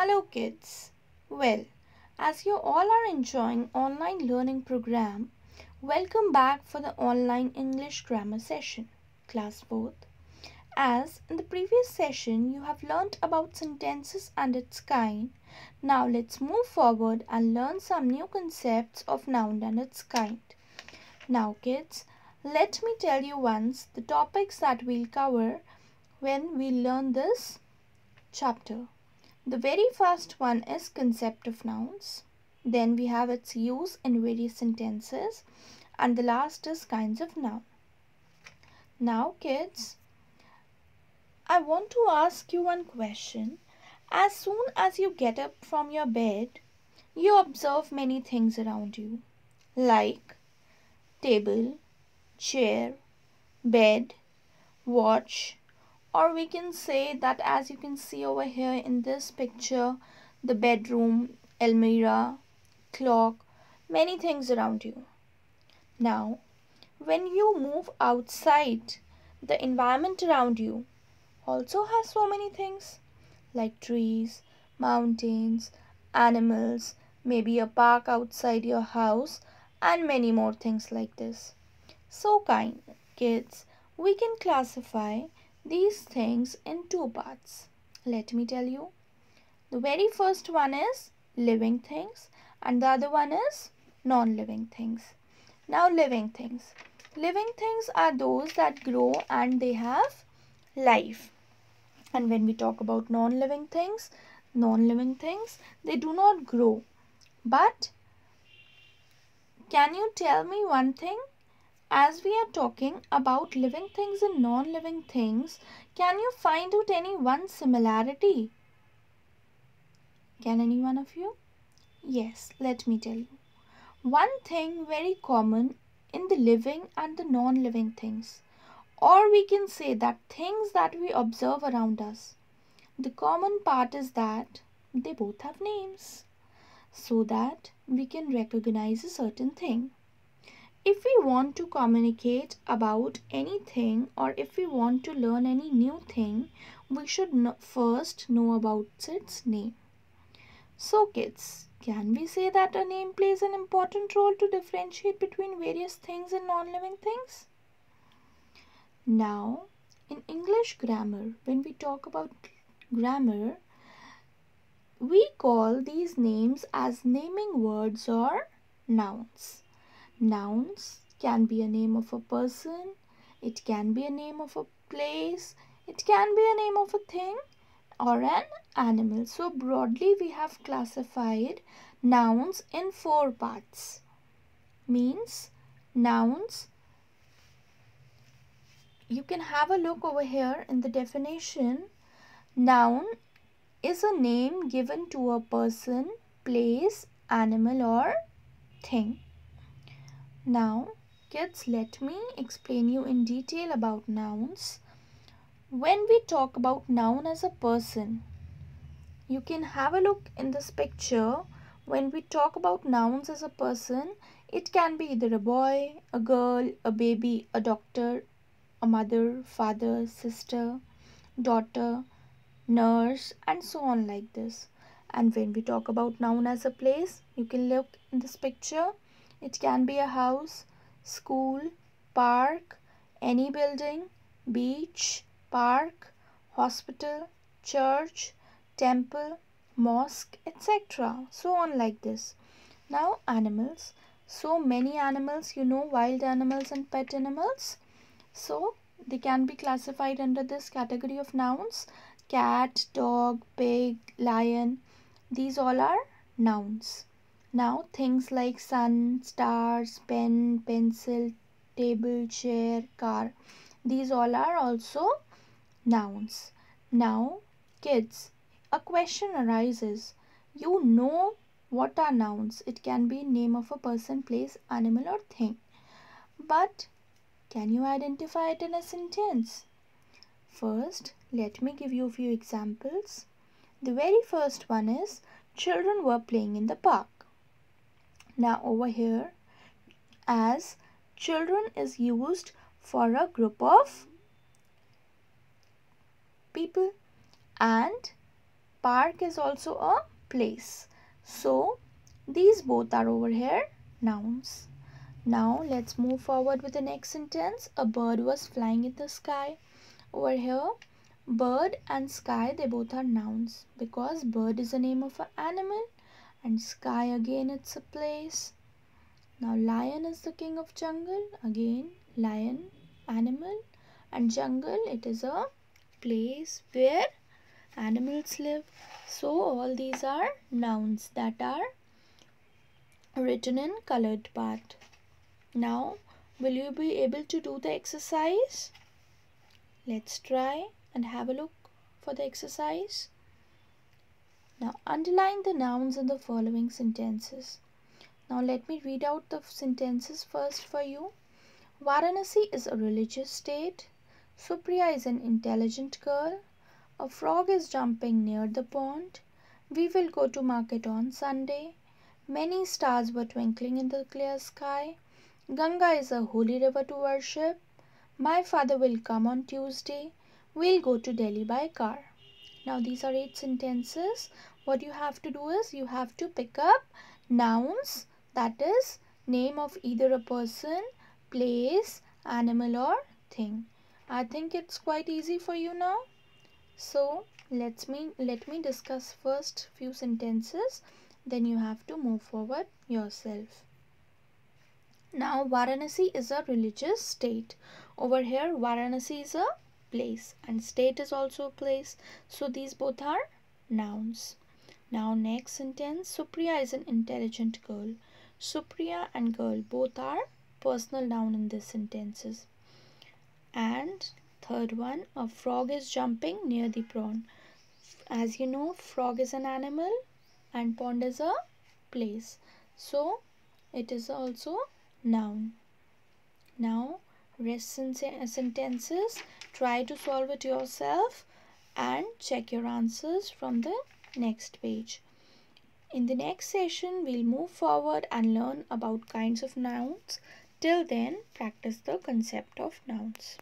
Hello kids. Well, as you all are enjoying online learning program, welcome back for the online English grammar session, class 4th. As in the previous session you have learnt about sentences and its kind, now let's move forward and learn some new concepts of noun and its kind. Now kids, let me tell you once the topics that we'll cover when we learn this chapter. The very first one is concept of nouns. Then we have its use in various sentences. And the last is kinds of noun. Now kids, I want to ask you one question. As soon as you get up from your bed, you observe many things around you. Like table, chair, bed, watch, or we can say that as you can see over here in this picture the bedroom almirah clock many things around you. Now when you move outside the environment around you also has so many things like trees mountains animals maybe a park outside your house and many more things like this. So kind kids we can classify these things in two parts. Let me tell you. The very first one is living things and the other one is non-living things. Now living things. Living things are those that grow and they have life. And when we talk about non-living things, non-living things, they do not grow. But can you tell me one thing? As we are talking about living things and non-living things, can you find out any one similarity? Can any one of you? Yes, let me tell you. One thing very common in the living and the non-living things. Or we can say that things that we observe around us. The common part is that they both have names. So that we can recognize a certain thing if we want to communicate about anything or if we want to learn any new thing, we should first know about its name. So kids, can we say that a name plays an important role to differentiate between various things and non-living things? Now, in English grammar, when we talk about grammar, we call these names as naming words or nouns. Nouns can be a name of a person, it can be a name of a place, it can be a name of a thing or an animal. So broadly we have classified nouns in four parts. Means nouns you can have a look over here in the definition. Noun is a name given to a person, place, animal or thing. Now, kids, let me explain you in detail about nouns. When we talk about noun as a person, you can have a look in this picture. When we talk about nouns as a person, it can be either a boy, a girl, a baby, a doctor, a mother, father, sister, daughter, nurse, and so on like this. And when we talk about noun as a place, you can look in this picture it can be a house, school, park, any building, beach, park, hospital, church, temple, mosque, etc. So on like this. Now animals. So many animals, you know wild animals and pet animals. So they can be classified under this category of nouns. Cat, dog, pig, lion. These all are nouns. Now things like sun, stars, pen, pencil, table, chair, car. These all are also nouns. Now kids, a question arises. You know what are nouns? It can be name of a person, place, animal or thing. But can you identify it in a sentence? First, let me give you a few examples. The very first one is children were playing in the park. Now over here as children is used for a group of people and Park is also a place. So these both are over here nouns. Now let's move forward with the next sentence. A bird was flying in the sky. Over here, bird and sky they both are nouns because bird is the name of an animal and sky again it's a place. Now lion is the king of jungle. Again lion animal and jungle it is a place where animals live. So all these are nouns that are written in colored part. Now will you be able to do the exercise? Let's try and have a look for the exercise. Now underline the nouns in the following sentences. Now let me read out the sentences first for you. Varanasi is a religious state. Supriya is an intelligent girl. A frog is jumping near the pond. We will go to market on Sunday. Many stars were twinkling in the clear sky. Ganga is a holy river to worship. My father will come on Tuesday. We'll go to Delhi by car. Now these are eight sentences. What you have to do is you have to pick up nouns that is name of either a person, place, animal or thing. I think it's quite easy for you now. So let's me let me discuss first few sentences then you have to move forward yourself. Now Varanasi is a religious state. Over here Varanasi is a place and state is also a place. So these both are nouns. Now next sentence Supriya is an intelligent girl. Supriya and girl both are personal noun in these sentences. And third one a frog is jumping near the pond. As you know frog is an animal and pond is a place. So it is also noun. Now rest sentences. Try to solve it yourself and check your answers from the next page. In the next session, we'll move forward and learn about kinds of nouns. Till then, practice the concept of nouns.